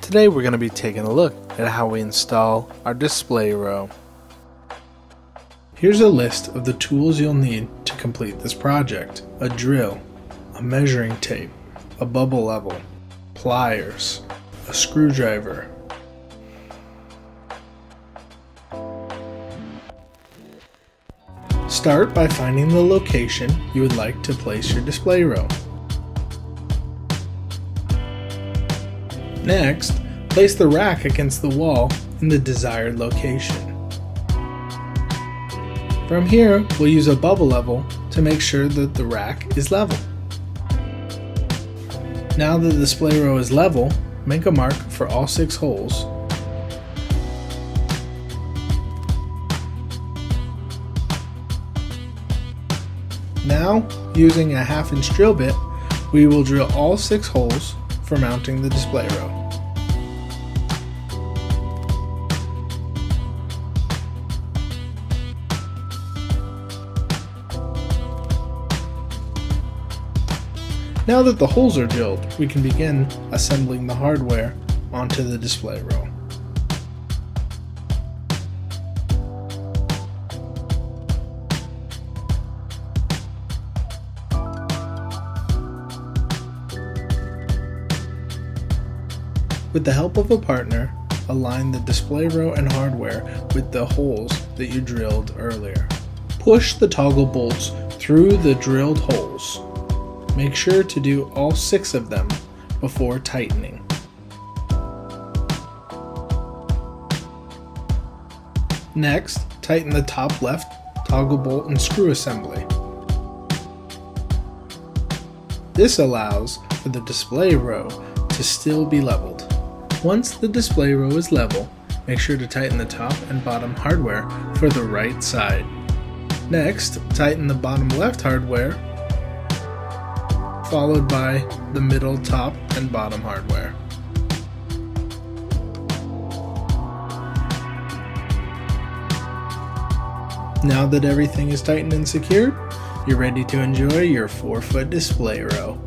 Today we're going to be taking a look at how we install our display row. Here's a list of the tools you'll need to complete this project. A drill, a measuring tape, a bubble level, pliers, a screwdriver, Start by finding the location you would like to place your display row. Next, place the rack against the wall in the desired location. From here, we'll use a bubble level to make sure that the rack is level. Now that the display row is level, make a mark for all six holes Now, using a half inch drill bit, we will drill all six holes for mounting the display row. Now that the holes are drilled, we can begin assembling the hardware onto the display row. With the help of a partner, align the display row and hardware with the holes that you drilled earlier. Push the toggle bolts through the drilled holes. Make sure to do all six of them before tightening. Next, tighten the top left toggle bolt and screw assembly. This allows for the display row to still be leveled. Once the display row is level, make sure to tighten the top and bottom hardware for the right side. Next, tighten the bottom left hardware, followed by the middle top and bottom hardware. Now that everything is tightened and secured, you're ready to enjoy your 4 foot display row.